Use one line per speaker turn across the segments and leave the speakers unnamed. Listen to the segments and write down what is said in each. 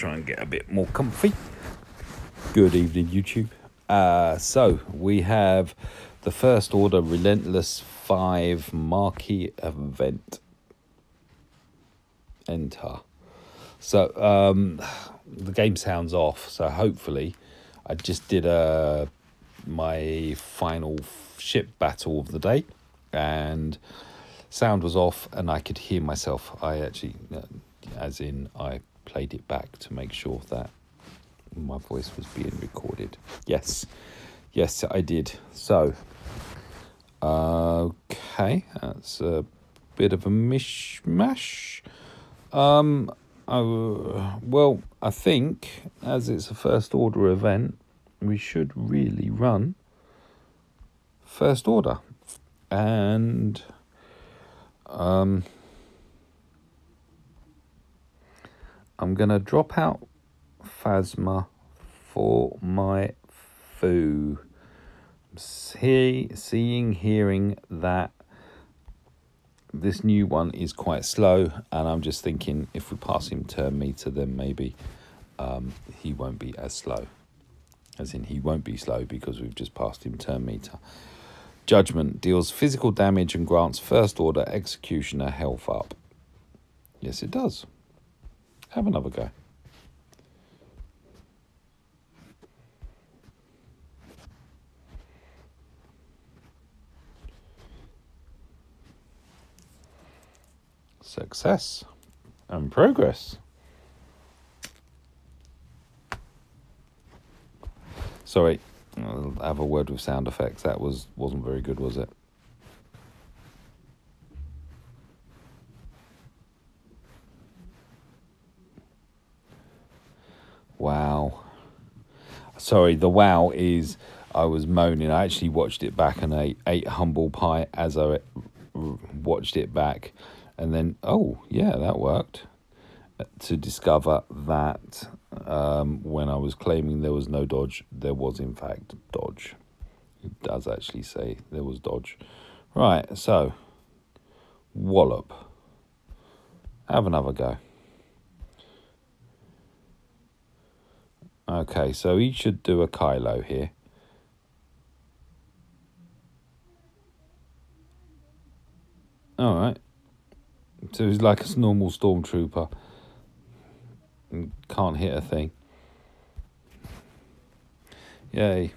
try and get a bit more comfy. Good evening, YouTube. Uh, so we have the first order Relentless 5 marquee event. Enter. So um, the game sounds off, so hopefully I just did a my final ship battle of the day and sound was off and I could hear myself. I actually, uh, as in, I played it back to make sure that my voice was being recorded. Yes, yes, I did. So, okay, that's a bit of a mishmash. Um, I, well, I think as it's a first order event, we should really run first order and um, I'm going to drop out Phasma for my foo. See, seeing, hearing that this new one is quite slow, and I'm just thinking if we pass him turn meter, then maybe um, he won't be as slow. As in, he won't be slow because we've just passed him turn meter. Judgment deals physical damage and grants first order executioner health up. Yes, it does. Have another go. Success and progress. Sorry, I'll have a word with sound effects. That was wasn't very good, was it? Wow. Sorry, the wow is I was moaning. I actually watched it back and I ate humble pie as I watched it back, and then oh yeah, that worked. To discover that um, when I was claiming there was no dodge, there was in fact dodge. It does actually say there was dodge. Right, so wallop. Have another go. Okay, so he should do a Kylo here. Alright. So he's like a normal stormtrooper and can't hit a thing. Yay.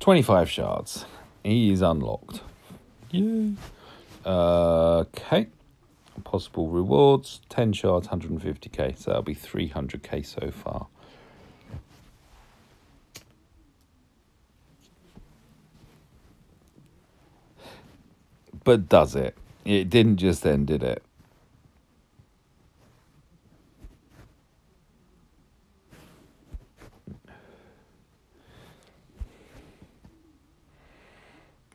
Twenty-five shards. He is unlocked. Yay. Okay. Possible rewards: ten shards, hundred and fifty k. So that'll be three hundred k so far. But does it? It didn't just then, did it?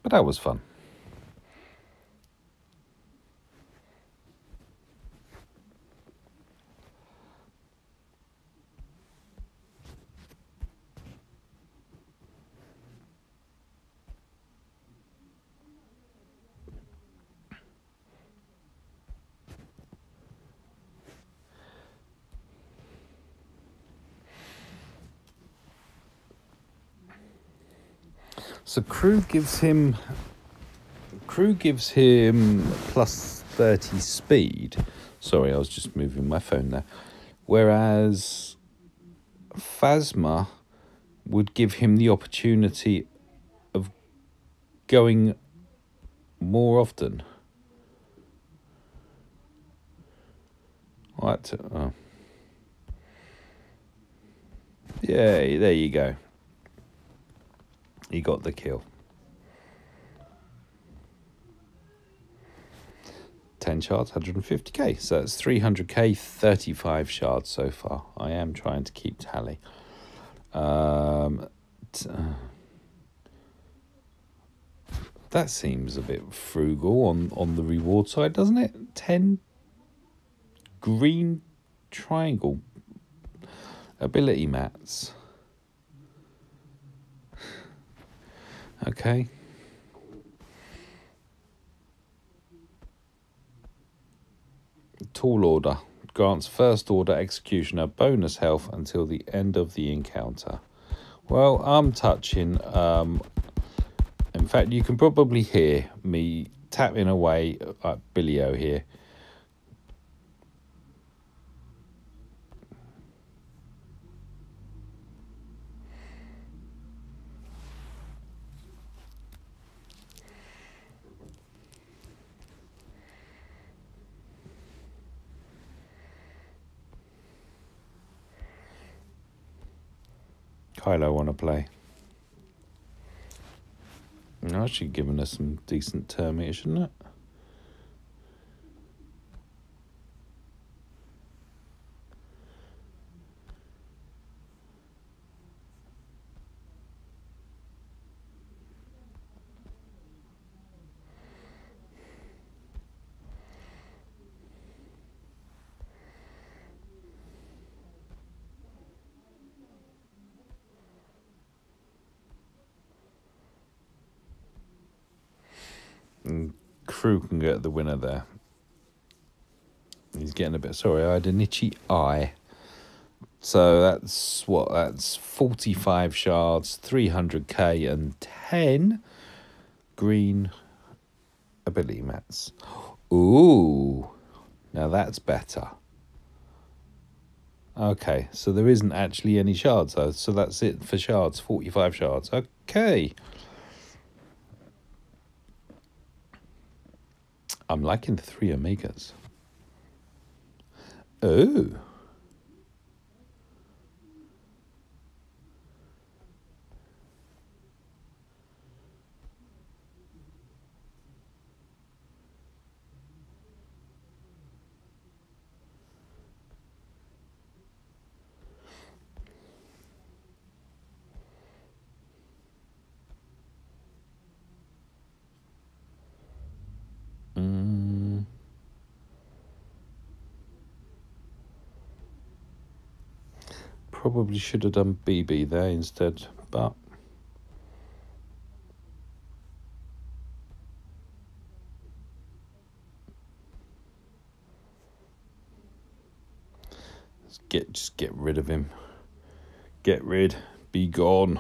But that was fun. So crew gives him crew gives him plus 30 speed. Sorry, I was just moving my phone there. Whereas Phasma would give him the opportunity of going more often. What? Oh. Yay, there you go. He got the kill. 10 shards, 150k. So that's 300k, 35 shards so far. I am trying to keep tally. Um, uh, that seems a bit frugal on, on the reward side, doesn't it? 10 green triangle ability mats. Okay. Tall Order grants First Order Executioner bonus health until the end of the encounter. Well, I'm touching. Um, in fact, you can probably hear me tapping away at Billio here. Kylo want to play. Actually, giving us some decent term here, shouldn't it? And Crew can get the winner there. He's getting a bit sorry. I had an itchy eye. So that's what? That's 45 shards, 300k, and 10 green ability mats. Ooh, now that's better. Okay, so there isn't actually any shards though. So that's it for shards, 45 shards. Okay. I'm liking the three omegas. Oh. Probably should have done BB there instead, but Let's get just get rid of him. Get rid. Be gone.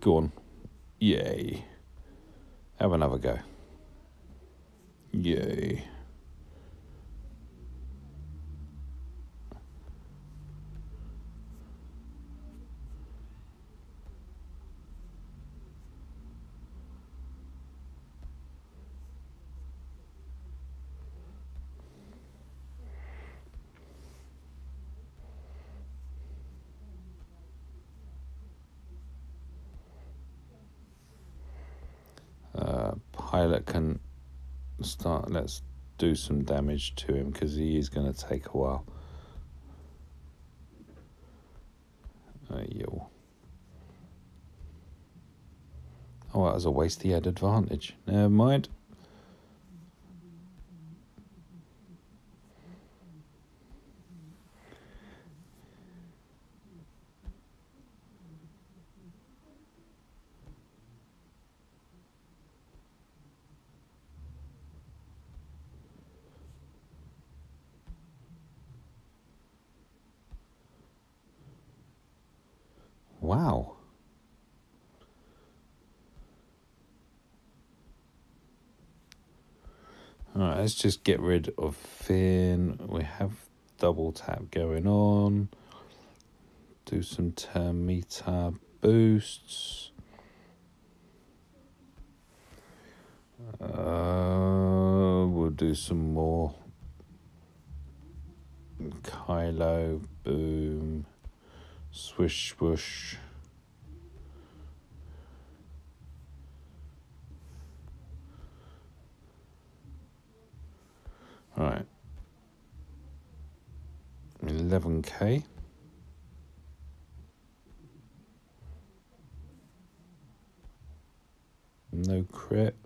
Go on. Yay. Have another go. Yay. Uh, pilot can start. Let's do some damage to him because he is going to take a while. Uh. Oh, that was a waste. He had advantage. Never mind. Wow. Alright, let's just get rid of Finn. We have double tap going on. Do some meter boosts. Uh, we'll do some more. Kylo, boom. Swish, swoosh. Right. 11k. No crit.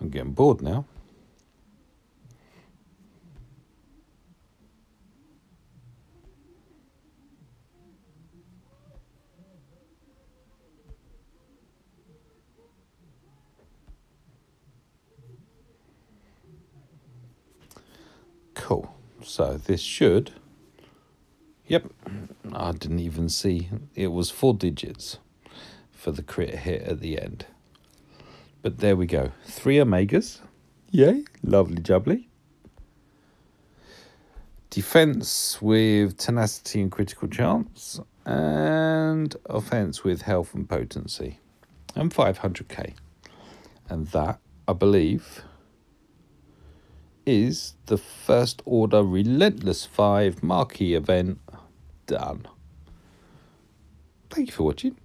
I'm getting bored now. Cool. So this should... Yep, I didn't even see. It was four digits for the crit hit at the end. But there we go. Three Omegas. Yay, lovely jubbly. Defense with tenacity and critical chance. And offense with health and potency. And 500k. And that, I believe, is the First Order Relentless 5 marquee event done. Thank you for watching.